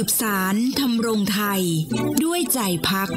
ืบสารทำรงไทย ด้วยใจพัก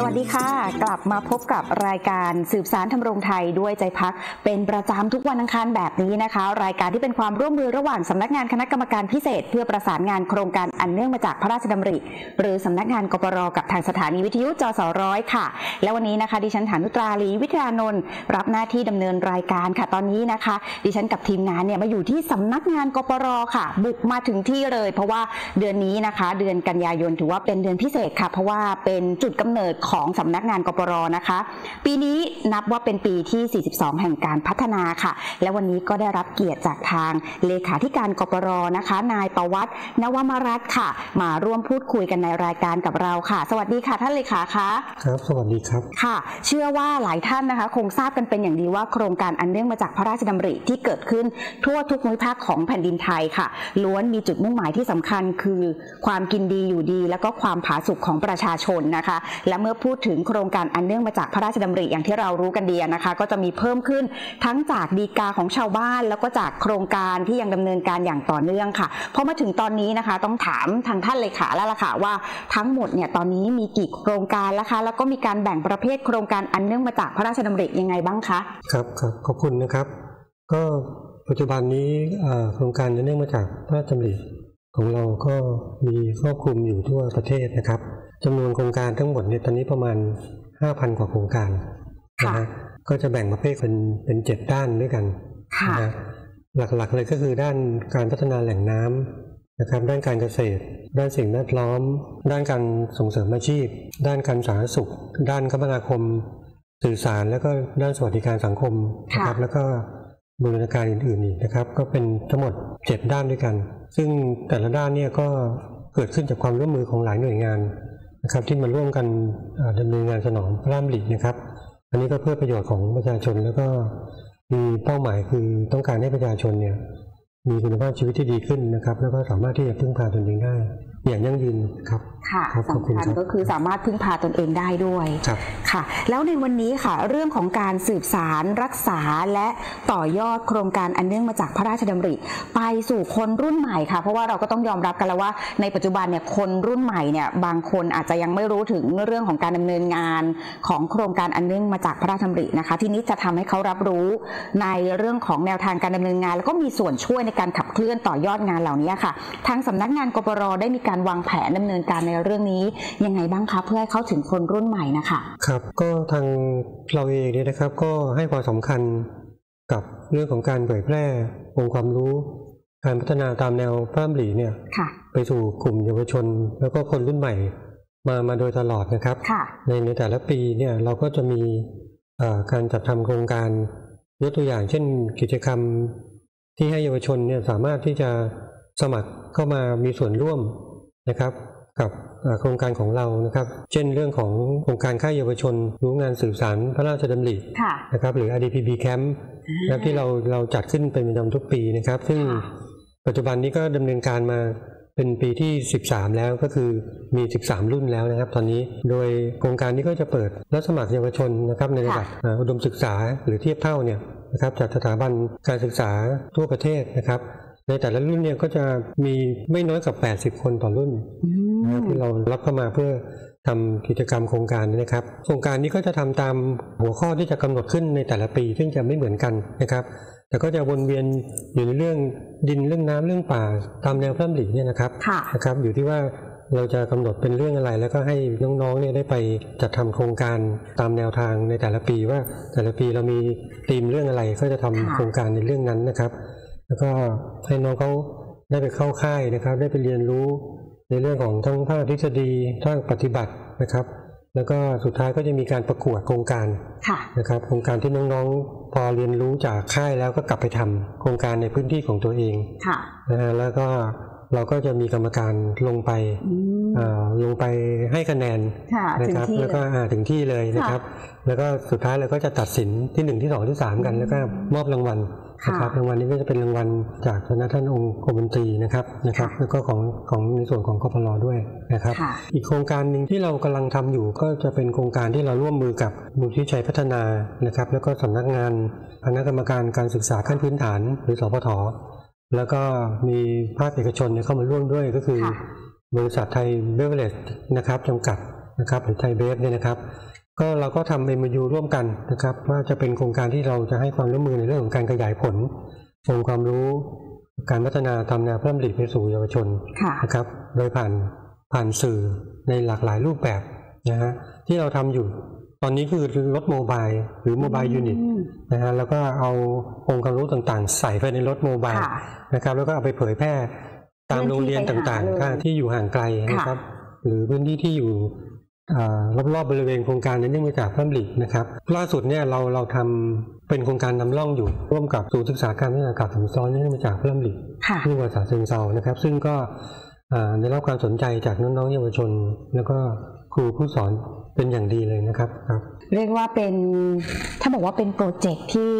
สวัสดีค่ะ กลับมาพบกับรายการสืบสารทำรงไทยด้วยใจพัก เป็นประจำทุกวันอังคารแบบนี้นะคะ รายการที่เป็นความร่วมมือระหว่างสำนักงานคณะกรรมการพิเศษ เพื่อประสานงานโครงการอันเนื่องมาจากพระราชดำริ หรือสำนักงานกปรกับทางสถานีวิทยุจสร้อยค่ะ และวันนี้นะคะ ดิฉันฐานุตราลีวิทยานนท์รับหน้าที่ดำเนินรายการค่ะตอนนี้นะคะ ดิฉันกับทีมงานเนี่ยมาอยู่ที่สำนักงานกปรค่ะ บุกมาถึงที่เลย เพราะว่าเดือนนี้นะคะ เดือนกันยายนถือว่าเป็นเดือนพิเศษค่ะ เพราะว่าเป็นจุดกำเนิดของสำนักงานกปรนะคะ ปีนี้นับว่าเป็นปีที่ 42 แห่งการพัฒนาค่ะ และวันนี้ก็ได้รับเกียรติจากทางเลขาธิการกปรนะคะ นายประวัตินวมรัตน์ค่ะ มาร่วมพูดคุยกันในรายการกับเราค่ะ สวัสดีค่ะท่านเลขาคะครับ สวัสดีครับค่ะ เชื่อว่าหลายท่านนะคะ คงทราบกันเป็นอย่างดีว่าโครงการอันเนื่องมาจากพระราชดำริที่เกิดขึ้นทั่วทุกภูมิภาคของแผ่นดินไทยค่ะ ล้วนมีจุดมุ่งหมายที่สำคัญคือ ความกินดีอยู่ดี แล้วก็ความผาสุกของประชาชนนะคะ และเมื่อพูดถึงโครงการอันเนื่องมาจากพระราชดำริอย่างที่เรารู้กันดีนะคะ ก็จะมีเพิ่มขึ้นทั้งจากดีกาของชาวบ้าน แล้วก็จากโครงการที่ยังดำเนินการอย่างต่อเนื่องค่ะพอมาถึงตอนนี้นะคะ ต้องถามทางท่านเลขาแล้วล่ะค่ะว่าทั้งหมดเนี่ยตอนนี้มีกี่โครงการแล้วคะแล้วก็มีการแบ่งประเภทโครงการอันเนื่องมาจากพระราชดำริยังไงบ้างคะครับครับขอบคุณนะครับ ก็ปัจจุบันนี้โครงการจะเนื่องมาจากพระราชดำริของเราก็มีครอบคลุมอยู่ทั่วประเทศนะครับ จำนวนโครงการทั้งหมดเนี่ยตอนนี้ประมาณ 5,000 กว่าโครงการนะค่ะฮะก็จะแบ่งประเภทเป็นเป็นเจ็ดด้านด้วยกันค่ะนะฮะหลักๆเลยก็คือด้านการพัฒนาแหล่งน้ำนะครับด้านการเกษตร ด้านสิ่งแวดล้อม ด้านการส่งเสริมอาชีพ ด้านการสาธารณสุข ด้านคมนาคม สื่อสารแล้วก็ด้านสวัสดิการสังคมนะครับค่ะแล้วก็บูรณาการอื่นๆอีกนะครับ ก็เป็นทั้งหมด 7 ด้านด้วยกัน ซึ่งแต่ละด้านเนี่ยก็เกิดขึ้นจากความร่วมมือของหลายหน่วยงาน นะครับที่มาร่วมกันดำดำเนินงานสนองพระราชดำรินะครับ อันนี้ก็เพื่อประโยชน์ของประชาชนแล้วก็มีเป้าหมายคือต้องการให้ประชาชนเนี่ยมีคุณภาพชีวิตที่ดีขึ้นนะครับ แล้วก็สามารถที่จะพึ่งพาตนเองได้ อย่างยั่งยืนครับค่ะครับขอบคุณสำคัญครับก็คือสามารถพึ่งพาตนเองได้ด้วยครับค่ะ แล้วในวันนี้ค่ะ เรื่องของการสืบสารรักษาและต่อยอดโครงการอันเนื่องมาจากพระราชดำริ ไปสู่คนรุ่นใหม่ค่ะ เพราะว่าเราก็ต้องยอมรับกันแล้วว่า ในปัจจุบันเนี่ยคนรุ่นใหม่เนี่ยบางคนอาจจะยังไม่รู้ถึงเรื่องของการดำเนินงานของโครงการอันเนื่องมาจากพระราชดำรินะคะ ที่นี้จะทำให้เขารับรู้ในเรื่องของแนวทางการดำเนินงาน แล้วก็มีส่วนช่วยในการขับเคลื่อนต่อยอดงานเหล่านี้ค่ะ ทางสำนักงานกปรได้มีการวางแผนดำเนินการในเรื่องนี้ยังไงบ้างคะเพื่อให้เข้าถึงคนรุ่นใหม่นะคะครับก็ทางเราเองเนี่ยนะครับก็ให้ความสำคัญกับเรื่องของการเผยแพร่องค์ความรู้ การพัฒนาตามแนวพระราชดำริเนี่ยค่ะไปสู่กลุ่มเยาวชน แล้วก็คนรุ่นใหม่มามาโดยตลอดนะครับค่ะในในแต่ละปีเนี่ยเราก็จะมีเอ่อการจัดทำโครงการยกตัวอย่างเช่นกิจกรรมที่ให้เยาวชนเนี่ยสามารถที่จะสมัครเข้ามามีส่วนร่วม นะครับกับเอ่อโครงการของเรานะครับ เช่นเรื่องของโครงการค่ายเยาวชน รู้งานสื่อสารพระราชดำริค่ะนะครับหรือ RDPB Camp นะครับที่เราเราจัดขึ้นเป็นประจำทุกปีนะครับ ซึ่งค่ะปัจจุบันนี้ก็ดำเนินการมาเป็นปีที่ 13 แล้วก็คือมี 13 รุ่นแล้วนะครับ ตอนนี้โดยโครงการนี้ก็จะเปิดรับสมัครเยาวชนนะครับในระดับอ่าอุดมศึกษาหรือเทียบเท่าเนี่ยนะครับจากสถาบันการศึกษาทั่วประเทศนะครับ ในแต่ละรุ่นเนี่ยก็จะมีไม่น้อยกว่า80 คนต่อรุ่นอืมนะครับที่เรารับเข้ามาเพื่อทำกิจกรรมโครงการนี้นะครับ โครงการนี้ก็จะทำตามหัวข้อที่จะกำหนดขึ้นในแต่ละปี ซึ่งจะไม่เหมือนกันนะครับ แต่ก็จะวนเวียนอยู่ในเรื่องดินเรื่องน้ำเรื่องป่า ตามแนวพระราชดำริเนี่ยนะครับค่ะนะครับ อยู่ที่ว่าเราจะกำหนดเป็นเรื่องอะไร แล้วก็ให้น้องๆเนี่ยได้ไปจัดทำโครงการตามแนวทางในแต่ละปีว่าแต่ละปีเรามีธีมเรื่องอะไรก็จะทำค่ะโครงการในเรื่องนั้นนะครับ แล้วก็ให้น้องเขาได้ไปเข้าค่ายนะครับ ได้ไปเรียนรู้ในเรื่องของทั้งภาคทฤษฎีภาคปฏิบัตินะครับ แล้วก็สุดท้ายก็จะมีการประกวดโครงการค่ะนะครับโครงการที่น้องๆ พอเรียนรู้จากค่ายแล้วก็กลับไปทำโครงการในพื้นที่ของตัวเองค่ะนะฮะแล้วก็เราก็จะมีกรรมการลงไปอืมเอ่อลงไปให้คะแนนค่ะนะถึงครับที่แล้วก็เลยอ่าถึงที่เลยนะครับ แล้วก็สุดท้ายเราก็จะตัดสินที่หนึ่งที่สองที่สามกัน แล้วก็มอบรางวัลค่ะ นะครับรางวัลนี้ก็จะเป็นรางวัลจากคณะท่านองค์กรมนตรีนะครับนะครับค่ะแล้วก็ของของในส่วนของกพลด้วยนะครับค่ะอีกโครงการหนึ่งที่เรากำลังทำอยู่ก็จะเป็นโครงการที่เราร่วมมือกับมูลที่ชัยพัฒนานะครับ แล้วก็สำนักงานคณะกรรมการการศึกษาขั้นพื้นฐาน หรือสพทแล้วก็มีภาคเอกชนเนี่ยเข้ามาร่วมด้วยก็คือค่ะบริษัทไทยเบเวอร์เลสนะครับจำกัดนะครับหรือไทยเบฟเนี่ยนะครับ ก็เราก็ทำ MOU ร่วมกันนะครับ ว่าจะเป็นโครงการที่เราจะให้ความร่วมมือในเรื่องของการขยายผลองค์ความรู้การพัฒนาทำแนวเพิ่มผลิตไปสู่เยาวชนค่ะนะครับ โดยผ่านผ่านสื่อในหลากหลายรูปแบบนะฮะที่เราทำอยู่ ตอนนี้คือรถโมบายหรือโมบายยูนิตอืมนะฮะแล้วก็เอาองค์ความรู้ต่างๆ ใส่ไปในรถโมบายค่ะนะครับ แล้วก็เอาไปเผยแพร่ตามโรงเรียนต่างพื้นที่ไปหาเลยๆที่อยู่ห่างไกลนะครับ หรือพื้นที่ที่อยู่อ่า รอบๆบริเวณโครงการในเนื่องมาจากพระมรินะครับล่าสุดเนี่ยเราเราทำเป็นโครงการนำร่องอยู่ ร่วมกับศูนย์ศึกษาการพัฒนาอากาศสำซ้อนเนื่องมาจากพระมริค่ะที่จังหวัดฉะเชิงเซานะครับ ซึ่งก็อ่าได้รับความสนใจจากน้องๆเยาวชน แล้วก็ครูผู้สอนเป็นอย่างดีเลยนะครับครับ เรียกว่าเป็นถ้าบอกว่าเป็นโปรเจกต์ที่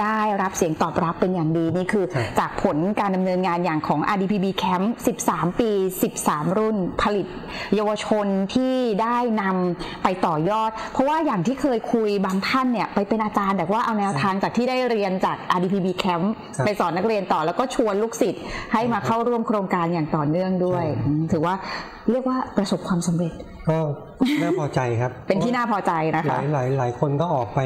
ได้รับเสียงตอบรับเป็นอย่างดีนี่คือครับจากผลการดำเนินงานอย่างของ RDPB Camp 13 ปี 13 รุ่นผลิต เยาวชนที่ได้นำไปต่อยอด เพราะว่าอย่างที่เคยคุยบางท่านเนี่ยไปเป็นอาจารย์แต่ว่าเอาแนวทางจากที่ได้เรียนจาก RDPB Camp ครับไปสอนนักเรียนต่อแล้วก็ชวนลูกศิษย์ให้มาเข้าร่วมโครงการอย่างต่อเนื่องด้วยใช่อืมถือว่า เรียกว่าประสบความสำเร็จ ก็น่าพอใจครับ เป็นที่น่าพอใจนะหคะลายหลายหลายคนก็ออกไป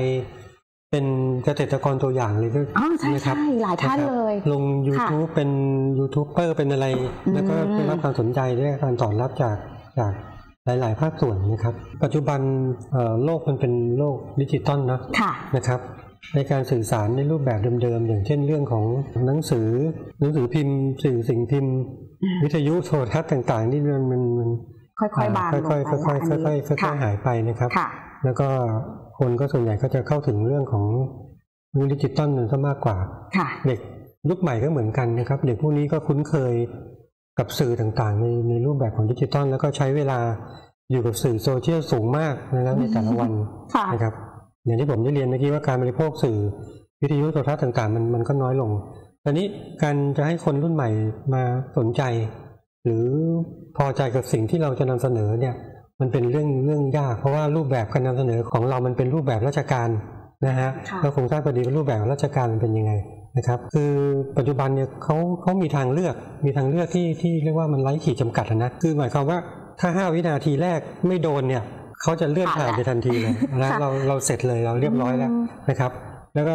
เป็นเกษตรกรตัวอย่างเลยก็อ๋อใช่นะครับใช่หลายท่านะครับเลย ลง YouTube เป็นยูทูบเบอร์เป็นอะไร แล้วก็อืมได้รับความสนใจได้รับการตอบรับจากจากหลาย ๆ ภาคส่วนนะครับ ปัจจุบันเอ่อโลกมันเป็นโลกดิจิตอลเนอะค่ะนะครับ ในการสื่อสารในรูปแบบเดิมๆ อย่างเช่นเรื่องของหนังสือหนังสือพิมพ์ สื่อสิ่งพิมพ์อืมวิทยุโทรทัศน์ต่างๆ นี่มันมันมันค่อยๆบางลงค่อยไปๆค่อยๆค่อยๆค่อยๆค่อยๆหายไปนะครับค่ะแล้วก็คนก็ส่วนใหญ่ก็จะเข้าถึงเรื่องของเรื่องดิจิตอลซะมากกว่าค่ะเด็กยุคใหม่ก็เหมือนกันนะครับ เด็กพวกนี้ก็คุ้นเคยกับสื่อต่างๆ ในในรูปแบบของดิจิตอลแล้วก็ใช้เวลาอยู่กับสื่อโซเชียลสูงมากนะครับในแต่ละวันค่ะนะครับ อย่างที่ผมได้เรียนเมื่อกี้ว่าการบริโภคสื่อวิทยุโทรทัศน์ต่างๆมันมันก็น้อยลงตอนนี้การจะให้คนรุ่นใหม่มาสนใจ หรือพอใจกับสิ่งที่เราจะนำเสนอเนี่ย มันเป็นเรื่องเรื่องยากเพราะว่ารูปแบบการนำเสนอของเรามันเป็นรูปแบบราชการนะฮะค่ะแล้วโครงสร้างพอดีเป็นรูปแบบราชการมันเป็นยังไงนะครับ คือปัจจุบันเนี่ยเขาเขามีทางเลือกมีทางเลือกที่ที่เรียกว่ามันไร้ขีดจำกัดอะนะคือหมายความว่าถ้า 5 วินาทีแรกไม่โดนเนี่ย เขาจะเลื่อนผ่านไปทันทีเลยนะค่ะเราเราเสร็จเลยเราเรียบร้อยแล้วอืมนะครับ แล้วก็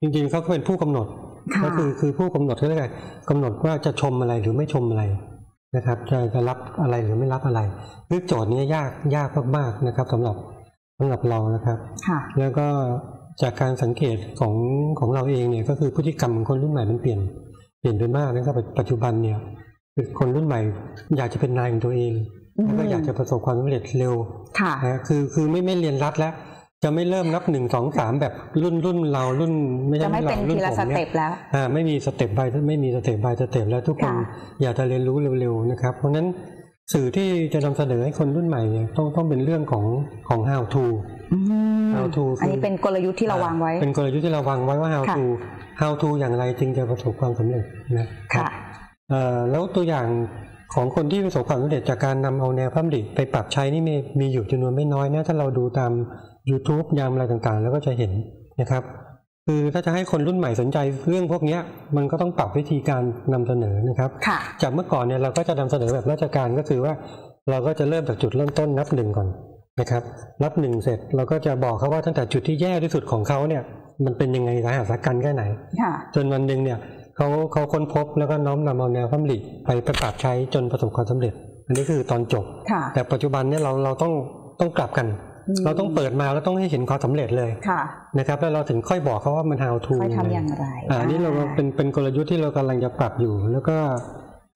จริงๆเขาก็เป็นผู้กำหนดค่ะก็คือคือผู้กำหนดก็เรียกอะไรกำหนดว่าจะชมอะไรหรือไม่ชมอะไรนะครับ จะจะรับอะไรหรือไม่รับอะไรคือโจทย์เนี้ยากยากมากๆนะครับสำหรับสำหรับเรานะครับค่ะแล้วก็จากการสังเกตของของเราเองเนี่ยก็คือพฤติกรรมของคนรุ่นใหม่มันเปลี่ยนเปลี่ยนไปมากนะครับปัจจุบันเนี่ยคือคนรุ่นใหม่อยากจะเป็นนายของตัวเองอืม แล้วก็อยากจะประสบความสำเร็จเร็วค่ะนะคือคือไม่ไม่เรียนรัดแล้วจะไม่เริ่มนับหนึ่งสองสามแบบรุ่นรุ่นเรารุ่นไม่ใช่จะไม่รุ่นเป็นเรารุ่นทีละผมสเนี่เต็ยปแล้วอ่าไม่มีสเต็ปบายไม่มีสเต็ปบายสเต็ปแล้วทุกคนค่ะอยากจะเรียนรู้เร็วๆนะครับ เพราะฉะนั้นสื่อที่จะนำเสนอให้คนรุ่นใหม่เนี่ยต้องต้องเป็นเรื่องของของ how to อืม how to อันนี้เป็นกลยุทธ์ที่เราวางไว้ เป็นกลยุทธ์ที่เราวางไว้ว่า how ค่ะ to how to อย่างไรจึงจะประสบความสำเร็จนะครัค่ะบเอ่อแล้วตัวอย่าง ของคนที่ประสบความสำเร็จจากการนำเอาแนวพระมริไปปรับใช้นี่มีมีอยู่จำนวนไม่น้อยนะถ้าเราดูตาม YouTube ยามอะไรต่างๆ แล้วก็จะเห็นนะครับ คือถ้าจะให้คนรุ่นใหม่สนใจเรื่องพวกเนี้ยมันก็ต้องปรับวิธีการนำเสนอนะครับค่ะจากเมื่อก่อนเนี่ยเราก็จะนำเสนอแบบราชการก็คือว่า เราก็จะเริ่มจากจุดเริ่มต้นนับหนึ่งก่อนนะครับนับหนึ่งเสร็จเราก็จะบอกเขาว่าตั้งแต่จุดที่แย่ที่สุดของเขาเนี่ยมันเป็นยังไงสาหัสกันแค่ไหนค่ะจนวันหนึ่งเนี่ย เขาเขาค้นพบแล้วก็น้อมนำเอาแนวพระมริไปประกาศใช้จนประสบความสำเร็จ อันนี้คือตอนจบค่ะแต่ปัจจุบันเนี่ยเราเราต้องต้องกลับกันอืมเราต้องเปิดมาแล้วต้องให้เห็นความสำเร็จเลยค่ะนะครับแล้วเราถึงค่อยบอกเขาว่ามัน how to ค่อยทำอย่างไรอ่าอันนี้เราเป็นเป็นกลยุทธ์ที่เรากำลังจะปรับอยู่ แล้วก็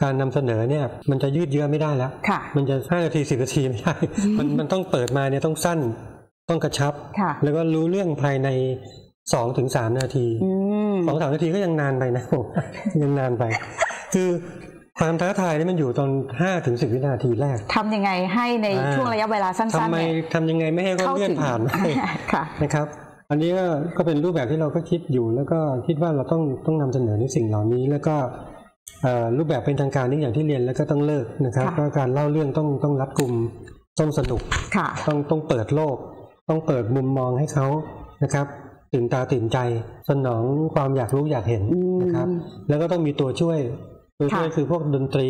การนำเสนอเนี่ยมันจะยืดเยื้อไม่ได้แล้วค่ะมันจะห้านาทีสิบนาทีไม่ได้ มันมันต้องเปิดมาเนี่ยต้องสั้นต้องกระชับค่ะแล้วก็รู้เรื่องภายใน สองถึงสามนาทีอืมสองสามนาทีก็ยังนานไปนะผมยังนานไป คือความท้าทายนี่มันอยู่ตอนห้าถึงสิบวินาทีแรกทำยังไงให้ในอ่าช่วงระยะเวลาสั้ทำนๆไมเนี่ยทำยังไงไม่ให้เขาเข้าเลื่อนถึงผ่านค่ะนะครับ อันนี้ก็ก็เป็นรูปแบบที่เราก็คิดอยู่แล้วก็คิดว่าเราต้องต้องนำเสนอในสิ่งเหล่านี้ แล้วก็เอ่อรูปแบบเป็นทางการนี่อย่างที่เรียนแล้วก็ต้องเลิกนะครับค่ะก็การเล่าเรื่องต้องต้องรัดกลุ่มต้องสนุกค่ะต้องต้องเปิดโลก ต้องเปิดมุมมองให้เขานะครับ ตื่นตาตื่นใจ สนองความอยากรู้อยากเห็นอืมนะครับ แล้วก็ต้องมีตัวช่วย ตัวช่วยค่ะคือพวกดนตรี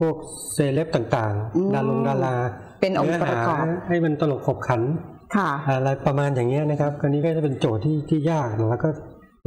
พวกเซเลบต่างอืมๆดารงดารา เป็นองค์ประกอบเนื้หาให้มันตลกขบขันค่ะอะไรประมาณอย่างเงี้ยนะครับอันนี้ก็จะเป็นโจทย์ที่ที่ยากแล้วก็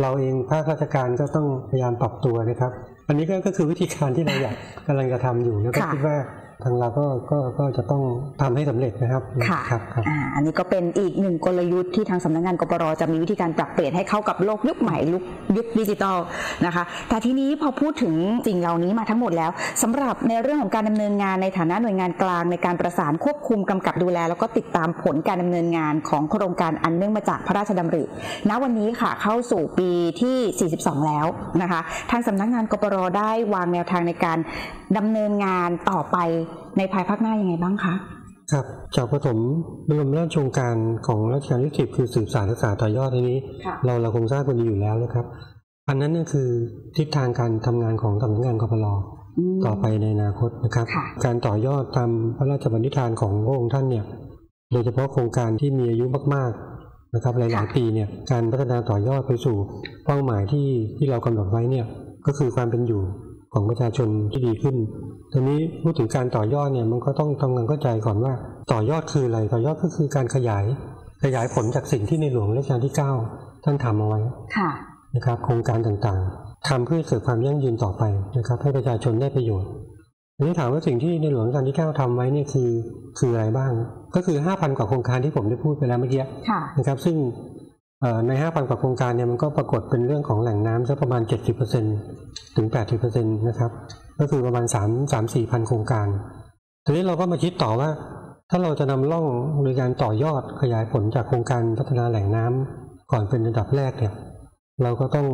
เราเองภาคราชการก็ต้องพยายามปรับตัวนะครับ อันนี้ก็ก็คือวิธีการที่เราอยากกำลังจะทำอยู่แล้วก็ค่ะคิดว่า ทางเราก็ก็ก็จะต้องทำให้สำเร็จนะครับค่ะครับครับอ่าอันนี้ก็เป็นอีกหนึ่งกลยุทธ์ที่ทางสำนักงานกปรจะมีวิธีการปรับเปลี่ยนให้เข้ากับโลกยุคใหม่ยุคยุคดิจิทัลนะคะ แต่ทีนี้พอพูดถึงสิ่งเหล่านี้มาทั้งหมดแล้วสำหรับในเรื่องของการดำเนินงานในฐานะหน่วยงานกลางในการประสานควบคุมกำกับดูแล แล้วก็ติดตามผลการดำเนินงานของโครงการอันเนื่องมาจากพระราชดำริ ณ วันนี้ค่ะเข้าสู่ปีที่ 42 แล้วนะคะ ทางสำนักงานกปรได้วางแนวทางในการดำเนินงานต่อไปในภายภาคหน้ายังไงบ้างคะครับจากปฐมบรมราชโองการของรัชกาลที่สิบคือสืบสานรักษาต่อยอดอันนี้ค่ะเราเราคงทราบกันดีอยู่แล้วนะครับ อันนั้นนั่นคือทิศทางการทำงานของสำนักงานกพลมต่อไปในอนาคตนะครับค่ะการต่อยอดตามพระราชบัญญัติฐานของพระองค์ท่านเนี่ย โดยเฉพาะโครงการที่มีอายุมากๆนะครับหลายๆปีเนี่ยการพัฒนาต่อยอดไปสู่เป้าหมายที่ที่เรากำหนดไว้เนี่ยก็คือความเป็นอยู่ของประชาชนที่ดีขึ้น ทีนี้พูดถึงการต่อยอดเนี่ยมันก็ต้องทำความเข้าใจก่อนว่า ต่อยอดคืออะไร ต่อยอดก็คือการขยาย ขยายผลจากสิ่งที่ในหลวงรัชกาลที่ 9 ท่านทำเอาไว้ค่ะนะครับโครงการต่างๆทำเพื่อเกิดความยั่งยืนต่อไปนะครับ ให้ประชาชนได้ประโยชน์ทีนี้ถามว่าสิ่งที่ในหลวงรัชกาลที่ 9ทำไว้เนี่ยคือคืออะไรบ้าง ก็คือ 5,000 กว่าโครงการที่ผมได้พูดไปแล้วเมื่อกี้ค่ะนะครับ ซึ่งเอ่อใน 5,000 กว่าโครงการเนี่ยมันก็ปรากฏเป็นเรื่องของแหล่งน้ำสักประมาณ 70%ถึง 80%นะครับ ก็คือประมาณ3 3 4พันโครงการทีนี้เราก็มาคิดต่อว่า ถ้าเราจะนำร่องในการต่อยอดขยายผลจากโครงการพัฒนาแหล่งน้ำก่อนเป็นระดับแรกเนี่ย เราก็ต้อง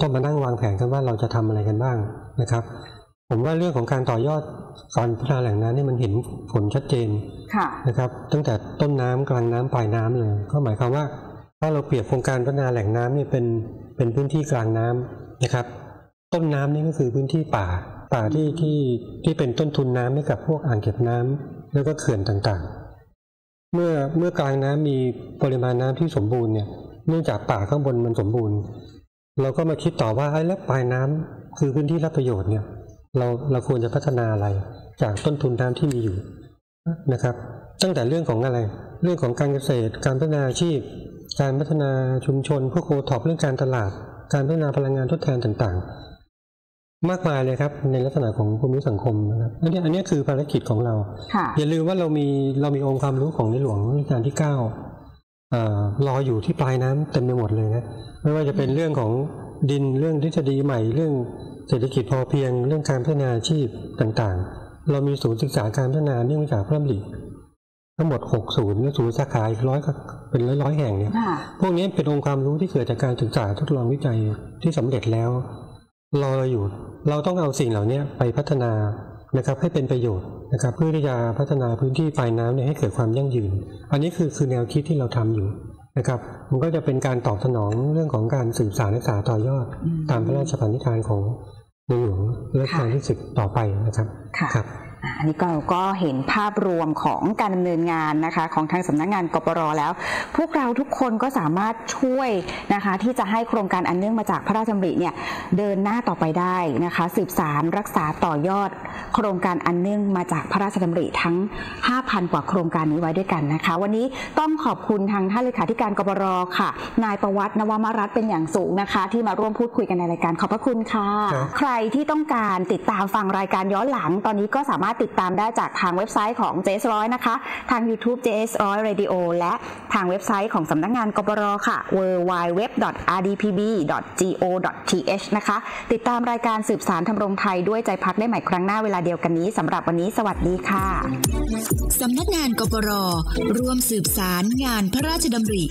ต้องมานั่งวางแผนกันว่าเราจะทำอะไรกันบ้างนะครับ ผมว่าเรื่องของการต่อยอดการพัฒนาแหล่งน้ำนี่มันเห็นผลชัดเจนค่ะนะครับ ตั้งแต่ต้นน้ำกลางน้ำปลายน้ำเลย ก็หมายความว่า ถ้าเราเปรียบโครงการพัฒนาแหล่งน้ำเนี่ยเป็นเป็นพื้นที่กลางน้ำนะครับ ต้นน้ำนี่ก็คือพื้นที่ป่า ป่าที่ที่ที่เป็นต้นทุนน้ำให้กับพวกอ่างเก็บน้ำแล้วก็เขื่อนต่างๆ เมื่อเมื่อกลางน้ำมีปริมาณน้ำที่สมบูรณ์เนี่ยเนื่องจากป่าข้างบนมันสมบูรณ์ เราก็มาคิดต่อว่าไอ้แล้วปลายน้ำคือพื้นที่รับประโยชน์เนี่ย เราเราควรจะพัฒนาอะไร จากต้นทุนน้ำที่มีอยู่นะครับ ตั้งแต่เรื่องของอะไร เรื่องของการเกษตร การพัฒนาอาชีพ การพัฒนาชุมชนพวกโอท็อปเรื่องการตลาด การพัฒนาพลังงานทดแทนต่างๆ มากมายเลยครับในลักษณะของภูมิสังคมนะครับอันนี้อันนี้คือภารกิจของเราค่ะอย่าลืมว่าเรามีเรามีองค์ความรู้ของในหลวงรัชกาลที่เก้าเอ่อรออยู่ที่ปลายน้ำเต็มไปหมดเลยนะไม่ว่าจะเป็นเรื่องของดินเรื่องทฤษฎีใหม่ เรื่องเศรษฐกิจพอเพียง เรื่องการพัฒนาอาชีพต่างๆ เรามีศูนย์ศึกษาการพัฒนาเนื่องมาจากพระดำริทั้งหมด6ศูนย์และศูนย์สาขาอีกร้อยเป็นร้อยๆแห่งเนี่ยค่ะพวกนี้เป็นองค์ความรู้ที่เกิดจากการศึกษาทดลองวิจัยที่สำเร็จแล้ว รอเราอยู่ เราต้องเอาสิ่งเหล่านี้ไปพัฒนานะครับให้เป็นประโยชน์นะครับเพื่อที่จะพัฒนาพื้นที่ปลายน้ำเนี่ยให้เกิดความยั่งยืน อันนี้คือคือแนวคิดที่เราทำอยู่นะครับมันก็จะเป็นการตอบสนองเรื่องของการสืบสานรักษาต่อยอดอืมตามพระราชปณิธานของในหลวงรัชกาลที่สิบต่อไปนะครับค่ะครับ อะอันนี้ก็เราก็เห็นภาพรวมของการดำเนินงานนะคะ ของทางสำนักงานกปรแล้ว พวกเราทุกคนก็สามารถช่วยนะคะ ที่จะให้โครงการอันเนื่องมาจากพระราชดำริเนี่ยเดินหน้าต่อไปได้นะคะ สืบสารรักษาต่อยอด โครงการอันเนื่องมาจากพระราชดำริทั้ง 5,000 กว่าโครงการนี้ไว้ด้วยกันนะคะ วันนี้ต้องขอบคุณทางท่านเลขาธิการกปรค่ะ นายประวัตินวมารัตน์เป็นอย่างสูงนะคะ ที่มาร่วมพูดคุยกันในรายการขอบพระคุณค่ะครับใครที่ต้องการติดตามฟังรายการย้อนหลังตอนนี้ก็สามารถติดตามได้จากทางเว็บไซต์ของ JS ร้อยนะคะ ทาง YouTube JS ร้อย Radio และทางเว็บไซต์ของสำนักงานกปรค่ะ www.rdpb.go.th นะคะ ติดตามรายการสืบสารทำรงไทยด้วยใจพักได้ใหม่ครั้งหน้าเวลาเดียวกันนี้สำหรับวันนี้สวัสดีค่ะสำนักงานกปรร่วมสืบสารงานพระราชดำริ